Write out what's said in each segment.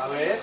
A ver.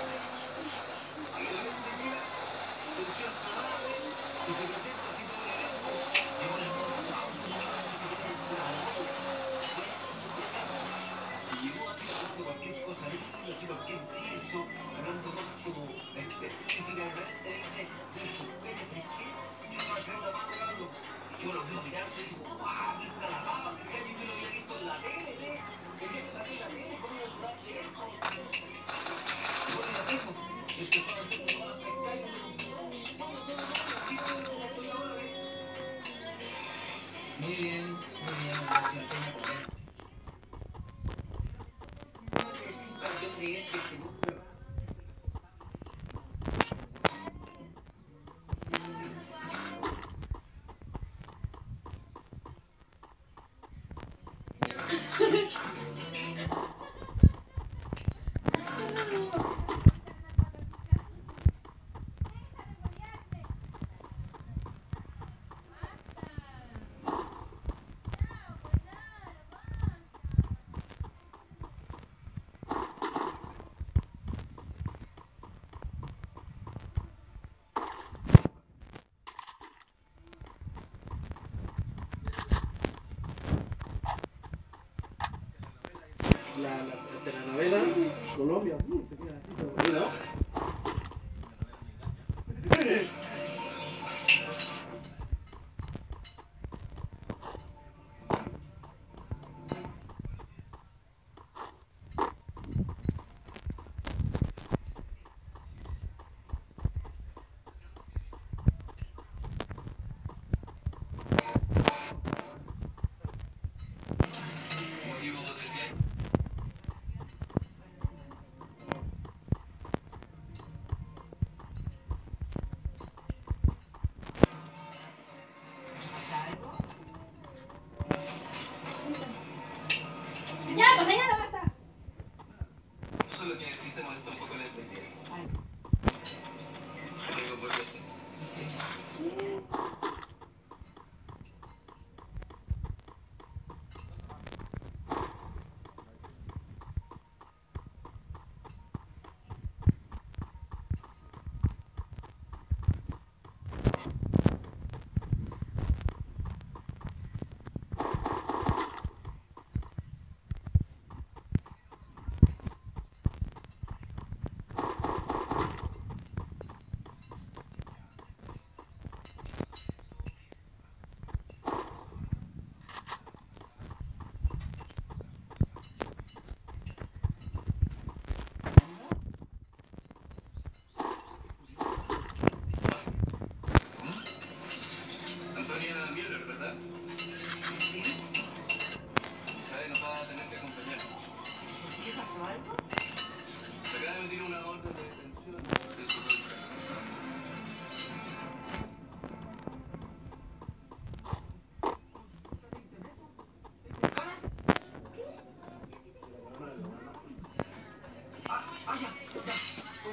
ya, ya.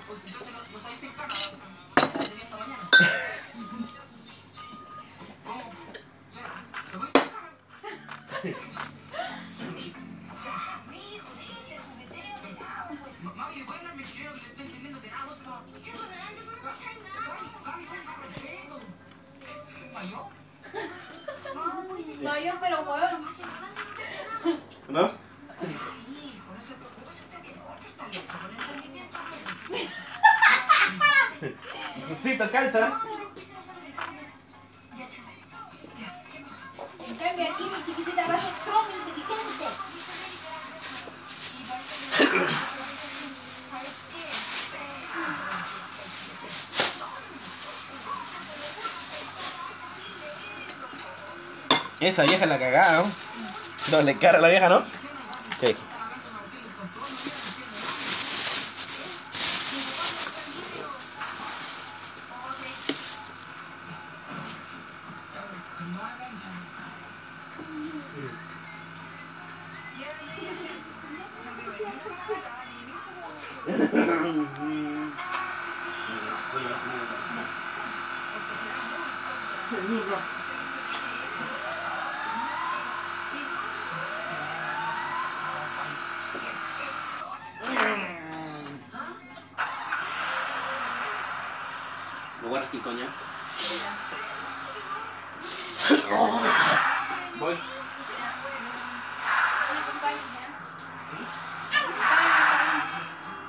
Pues entonces en esta mañana. ¿me te estoy entendiendo de ¿Mayor? Pero weón. ¿No? Esa vieja la cagada, ¿no? Doble cara la vieja, ¿no? Voy.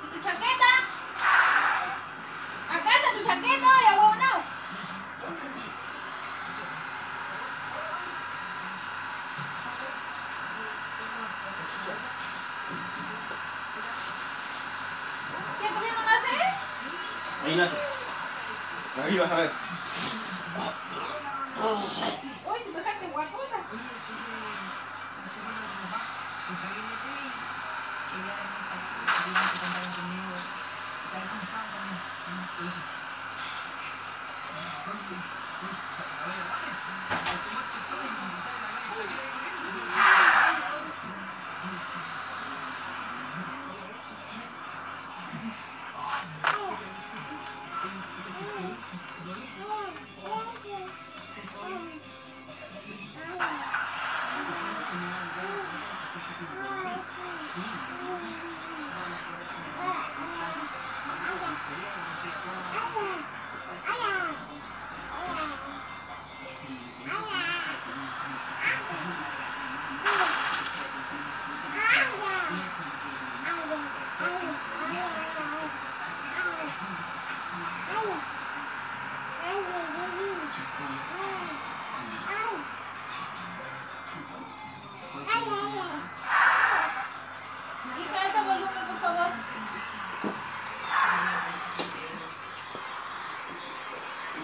¿Y tu chaqueta? Acá está tu chaqueta, ya huevonao. ¿Qué todavía no nace? Ahí nace. Ahí vas a ver. Uy, si me dejaste guapota. ¿Sabes cómo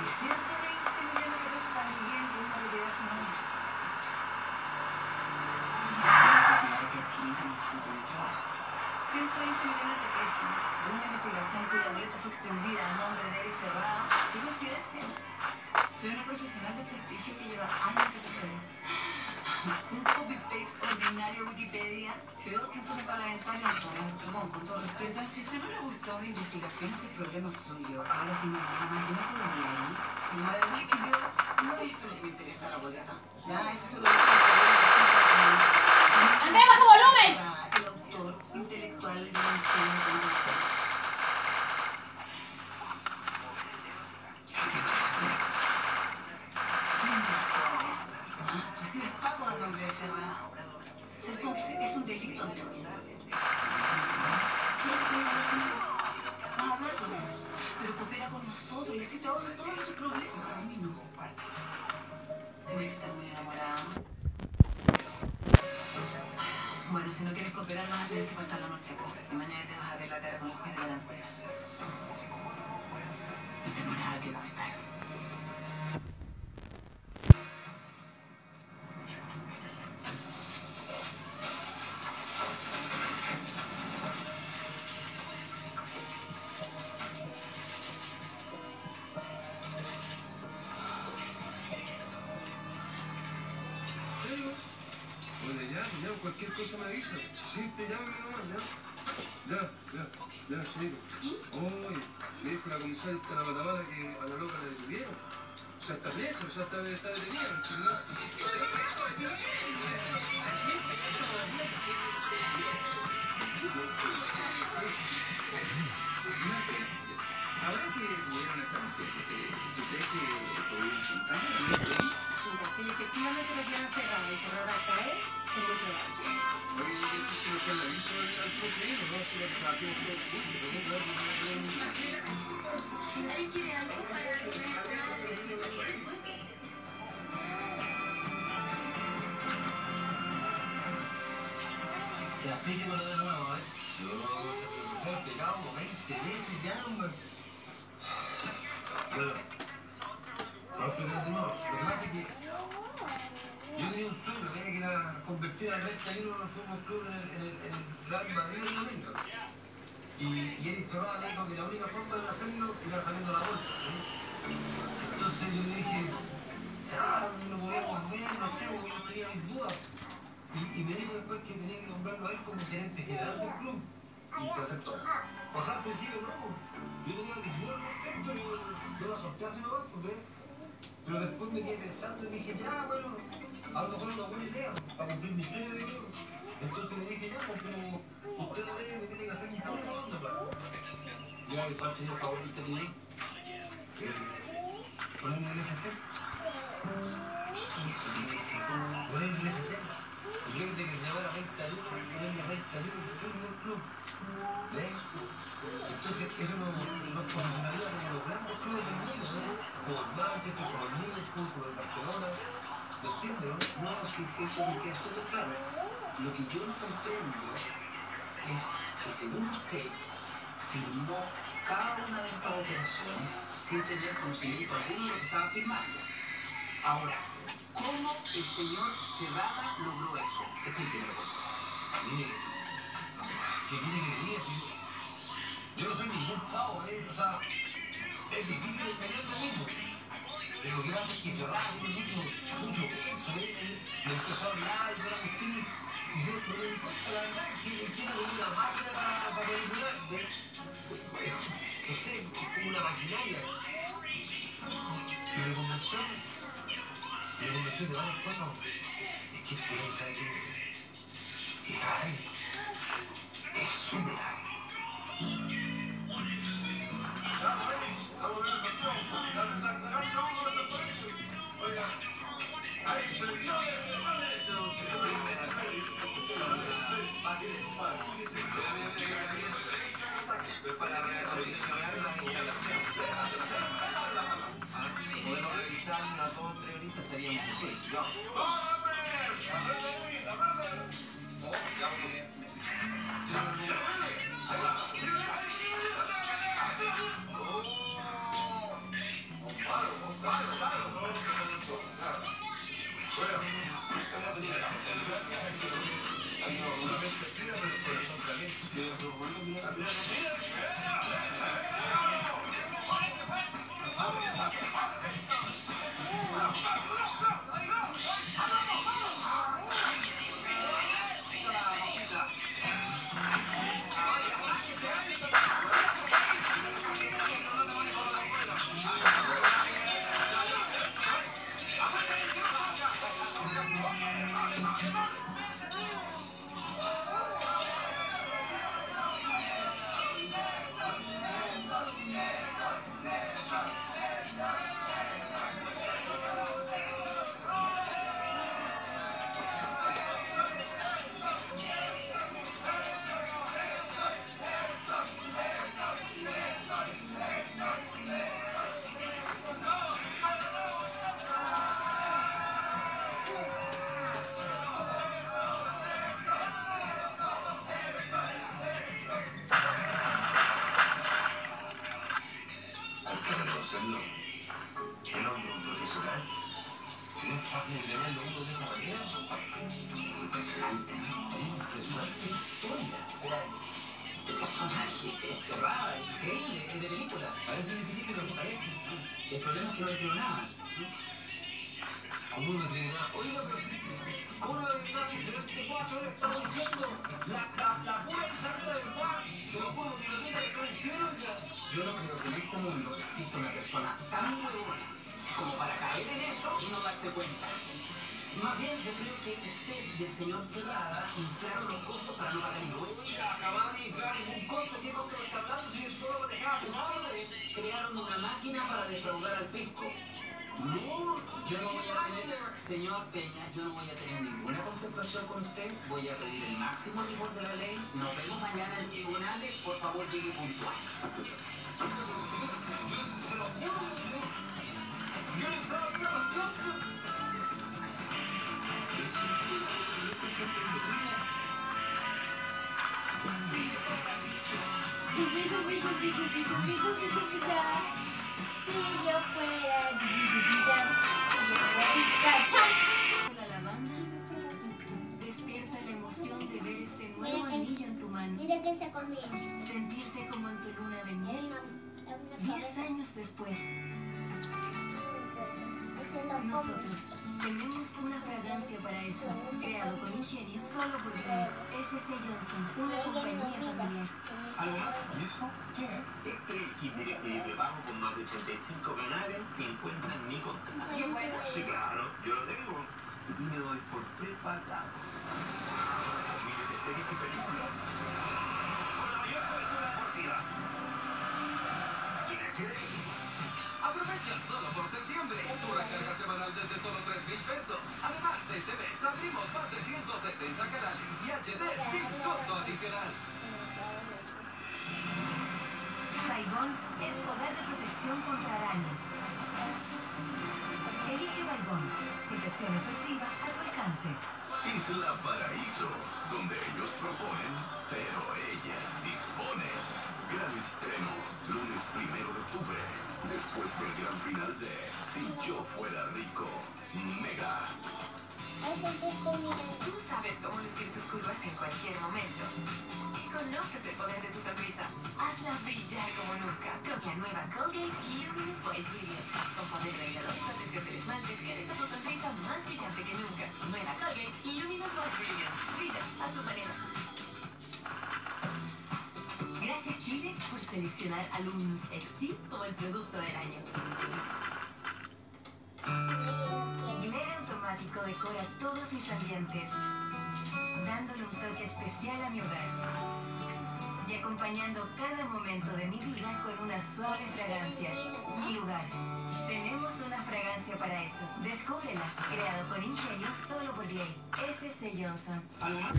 Ah, y 120 millones de pesos también por una propiedad a su nombre. propiedad que adquirí como fruto de mi trabajo. 120 millones de pesos de una investigación cuya boleta fue extendida a nombre de Eric Serrao. ¿Qué coincidencia? Soy una profesional de prestigio que lleva años de carrera. Ordinario Wikipedia, peor que informe parlamentario, Antonio. Perdón, con todo respeto, si usted no le gustó mi investigación, ese problema soy yo. Ahora sí, nada más, yo no podría ir. La verdad es que yo no he visto que me interesa la boleta. Ya, eso se lo digo a Andrea, bajo volumen. el autor intelectual cosa me avisa. Sí, te llámame nomás, ya. Ya, ya, ya, chico. Oye, me dijo la comisaria esta la Matamala que a la loca la detuvieron. O sea, está presa, o sea, está, está detenida, ¿me Ya, explíquemelo de nuevo, a ver. Yo se me empezó a explicar como 20 veces ya, hombre. Bueno, voy a explicar de nuevo. Lo que pasa es que tenía que ir a convertir al Red Caíno en el Fútbol Club en el, en en el Real Madrid el domingo. Y, y Eric Ferrada me dijo que la única forma de hacerlo era saliendo a la bolsa. ¿eh? Entonces yo le dije, ya, lo podíamos ver, no sé, porque yo tenía mis dudas. Y, y me dijo después que tenía que nombrarlo a él como gerente general del club. Y te aceptó. O sea, al principio no. Yo tenía mis dudas al respecto, yo no la solté así nomás, pues, ¿ves? Pero después me quedé pensando y dije, ya, bueno, a lo mejor es una buena idea para cumplir mi sueño de club. Entonces le dije, ya, pues, pero usted me tiene que hacer un puro favor, nomás. Ya, ¿y cuál sería el favor que usted tiene? Eh, Ponerme el FC. ¿Qué es eso, difícil? Ponerme el FC. Y gente que se llamara Rey Caruno, ponerme Rey Caruno Fútbol Club. ¿Ves? Entonces, eso nos, nos posicionaría como los grandes clubes del mundo, ¿ves? Como el Manchester, como el Liverpool, como el Barcelona. ¿Me entiendes, no? No, sí, sí, eso me queda súper claro. Lo que yo no comprendo es que según usted firmó cada una de estas operaciones sin tener conocimiento alguno de lo que estaba firmando. Ahora, ¿cómo el señor Ferrada logró eso? Explíquemelo, por favor. Mire, ¿qué quiere que le diga si yo, no soy ningún pavo, ¿eh? O sea, es difícil engañarme mismo. Pero lo que pasa es que Ferrara tiene mucho, mucho peso, ¿eh? Él me empezó a hablar y toda la cuestión y yo no me di cuenta, la verdad, que él tiene como una máquina para, para manipular, ¿ves? No sé, es como una maquinaria. Y me convenció, me convenció de varias cosas. Es que este hombre sabe que es ágil, es súper ágil. Bases Una, dos, tres horitas, estaríamos ok. Hay Es fácil engañarlo a uno de esa manera. Impresionante. ¿eh? Impresionante historia. O sea, este personaje es cerrada, increíble, es de película. Parece una película, no parece. El problema es que no le creo nada. ¿Cómo no tiene nada? Oiga, pero si. ¿Cómo no a venir nada si durante cuatro horas he estado diciendo la, pura y santa verdad? Se lo juro, mi mamita que está en el cielo. Yo no creo que en este mundo exista una persona tan huevona como para caer en eso y no darse cuenta. Más bien, yo creo que usted y el señor Ferrada inflaron los costos para no pagar impuestos. Ya, acababa de inflar ningún costo. ¿Qué costo está hablando si yo solo manejaba Ustedes crearon una máquina para defraudar al fisco. No, yo no voy a tener, señor Peña, yo no voy a tener ninguna contemplación con usted. Voy a pedir el máximo rigor de la ley. Nos vemos mañana en tribunales. Por favor, llegue puntual. Yo se lo juro, yo, Sentirte como en tu luna de miel. Diez años después. Nosotros tenemos una fragancia para eso, creado con ingenio solo por Grey. SC Johnson, una compañía familiar. ¿Algo más? ¿Y eso? ¿Qué es? Este es el kit directivo de prepago con más de 85 canales se encuentra en mi contra. Qué bueno. Sí, claro, yo lo tengo. Y me doy por prepagado. Miles de series y películas. Con la mayor cobertura deportiva. En HD. Aprovecha solo por septiembre. Tu recarga semanal desde solo 3 mil pesos. Además, este mes abrimos más de 170 canales y HD sin costo adicional. Baigón es poder de protección contra arañas. Elige Baigón, protección efectiva a tu alcance. Isla Paraíso, donde ellos proponen, pero ellas disponen. Si yo fuera rico, Mega. Tú sabes cómo lucir tus curvas en cualquier momento. Y conoces el poder de tu sonrisa. Hazla brillar como nunca con la nueva Colgate Luminous White Brilliant. Con poder radiador y protección del esmalte, que hará tu sonrisa más brillante que nunca. Nueva Colgate Luminous White Brilliant. Brilla a tu manera. Gracias Chile por seleccionar a Luminous XP como el producto del año. Glare automático decora todos mis ambientes, dándole un toque especial a mi hogar y acompañando cada momento de mi vida con una suave fragancia. Mi lugar. Tenemos una fragancia para eso. Descúbrelas, creado con ingenio solo por Glade. SC Johnson. ¿Algo más?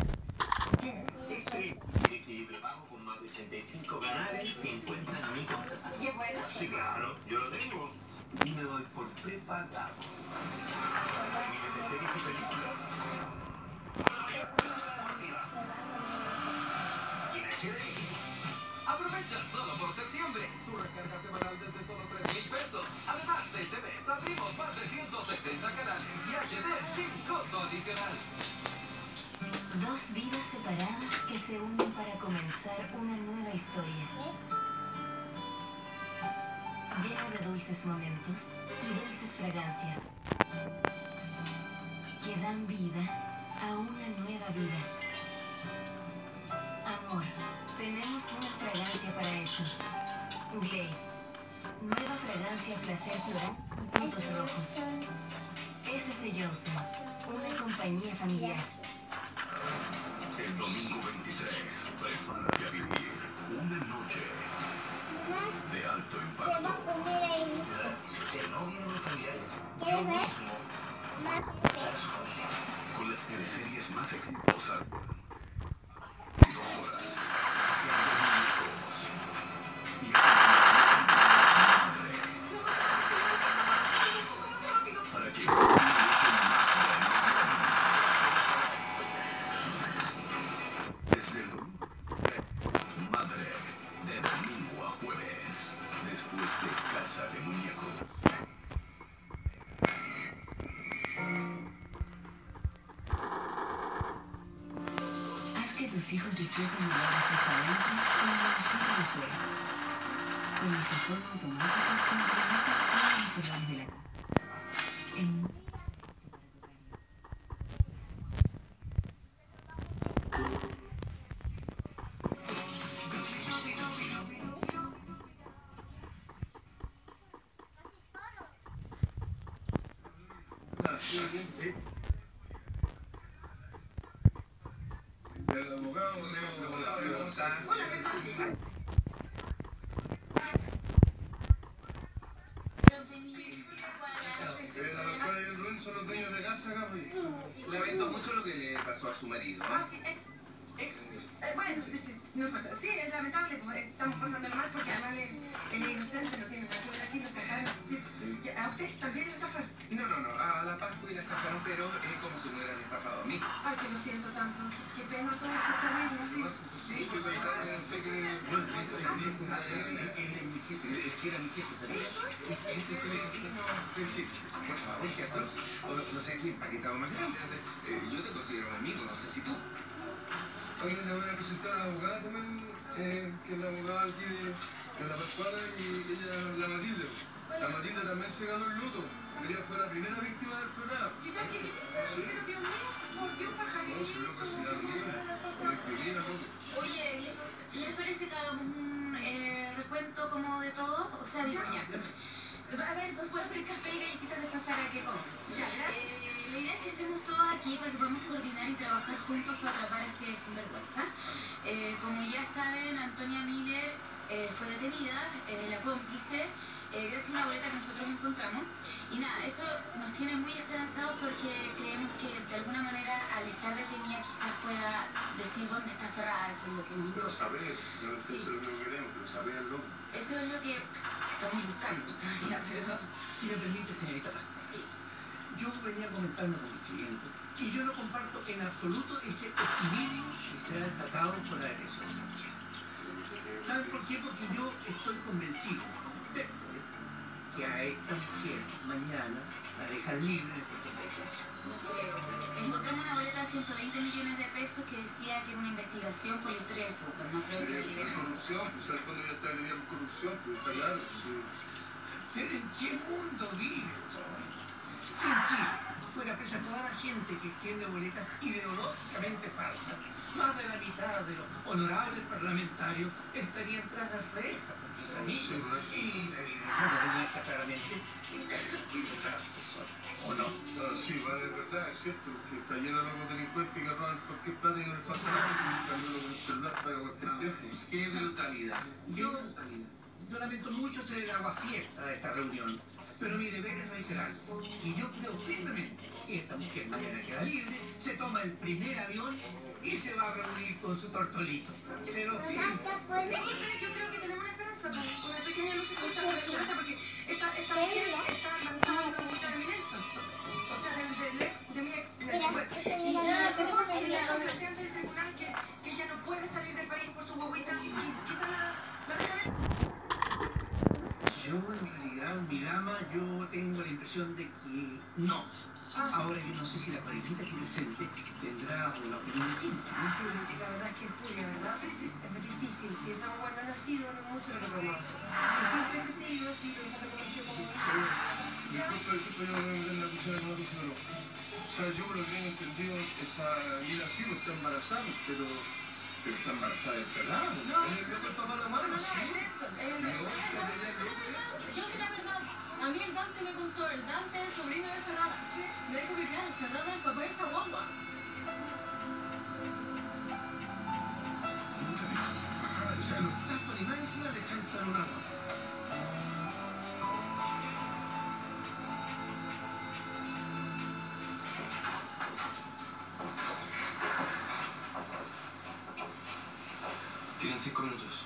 ¿Qué es? Este es directivo prepago con más de 85 canales se encuentra en mi contra. Qué bueno. Sí, claro, yo lo tengo. Y me doy por prepagado. Miles de series y películas. Aprovecha solo por septiembre. Tu recarga semanal desde solo 3 mil pesos. Además, este mes abrimos más de 170 canales y HD sin costo adicional. Dos vidas separadas que se unen para comenzar una nueva historia. Llena de dulces momentos y dulces fragancias. Que dan vida a una nueva vida. Amor, tenemos una fragancia para eso. Glade. Nueva fragancia placer floral frutos rojos. SC Johnson. Una compañía familiar. El domingo 23, prepárate a vivir una noche de alto impacto. familiar, ¿Quieres ver? mismo, su familia. Con las teleseries más exitosas. Dos horas. Madre, de jueves. Después de Casa de Muñecos. El abogado. Eh, La los dueños de casa pues. Lamento mucho lo que le pasó a su marido. Ah, Eh, bueno, sí, no importa. Sí, es lamentable, estamos pasándolo mal porque además él es inocente, no tiene nada que ver aquí, lo estafaron. Sí. ¿A usted también lo estafaron? No, no, no, a la Pascua y la estafaron, pero es como si me hubieran estafado a mí. Ay, que lo siento tanto. Qué pena todo esto es terrible, sí. Sí, yo. Bueno, es es- es- él es mi jefe, es que era mi jefe, ¿sabes? Es es el que el jefe. Por favor, que atroz. No sé qué empaquetado más grande. eh, yo te considero un amigo, no sé si tú. Oye, le voy a presentar a la abogada también, eh, que es la abogada aquí de, de la Pascuala y ella, la Matilde. La Matilde también se ganó el luto. Ella fue la primera víctima del Ferrado. Y tan chiquitita, Sí. pero Dios mío, por Dios, pajarito. No, casi todo. Oye, ¿le- ¿les parece que hagamos un eh, recuento como de todo? O sea, digo, ya. A ver, pues voy a poner café y galletitas después para que comamos. Ya, ya. Eh, la idea es que estemos todos aquí para que podamos coordinar y trabajar juntos para atrapar a este sinvergüenza. Eh, como ya saben, Antonia Miller eh, fue detenida, eh, la cómplice, eh, gracias a una boleta que nosotros encontramos. Y nada, eso nos tiene muy esperanzados porque creemos que de alguna manera al estar detenida quizás pueda decir dónde está cerrada, que es lo que nos Pero importa. saber, no sé si es lo que queremos, pero saberlo. Eso es lo que estamos buscando todavía, pero Si me permite, señorita Paz. sí. Yo venía comentando con mis clientes y yo no comparto en absoluto este optimismo que se ha desatado por la detención mujer. ¿Saben por qué? Porque yo estoy convencido de que a esta mujer mañana la dejan libre de cualquier detención. Encontramos una boleta de 120 millones de pesos que decía que era una investigación por la historia del fútbol. No creo que la liberen. Corrupción, pues al fondo ya está corrupción, pues está claro. Pero ¿en qué mundo vive? Si en Chile fuera presa toda la gente que extiende boletas ideológicamente falsas, más de la mitad de los honorables parlamentarios estarían tras las rejas, porque es a mí. Sí, pues. Y la evidencia lo demuestra claramente. ¿O no? Ah, sí, vale, es verdad, es cierto, que está lleno de locos delincuentes que roban cualquier plata y no les pasa nada, porque cambian con el celular para cualquier tiempo. Qué brutalidad. Yo, yo lamento mucho ser el agua fiesta de esta reunión, pero mi deber es reiterar. Y yo creo firmemente que esta mujer mañana queda libre, se toma el primer avión y se va a reunir con su tortolito. Se lo firmo. Disculpe, yo creo que tenemos una esperanza, una pequeña lucecita de esperanza, porque esta, esta mujer está de la nieta de mi Nelson. O sea, del, del ex, de mi ex Nelson. Y a lo mejor si Nelson plantea ante el tribunal que, que ella no puede salir del país por su guaguita, qui- quizás la, la dejarán. Yo en mi dama, yo tengo la impresión de que no. Ah, Ahora yo no sé si la parejita aquí presente tendrá una opinión distinta. sí, la verdad es que es Julia, ¿verdad? Sí, sí, es muy difícil. Si esa mujer no ha nacido, no mucho lo que podemos hacer. Distinto hubiese sido si lo hubiese reconocido como hija. Disculpa, disculpa, yo voy a meter la cuchara en una cosa, pero... O sea, yo por lo que tengo entendido, esa Lila sí está embarazada, pero... Pero está embarazada Ferrado. No. Es del papá de la No, no, mano, no, es es No, loco, eso. Yo sé la verdad. A mí el Dante me contó, el Dante es el sobrino de Ferrada. Me dijo que claro, Ferrada es el papá de esa guagua. O sea, no estafa ni nada encima le chantan un agua. Cinco minutos.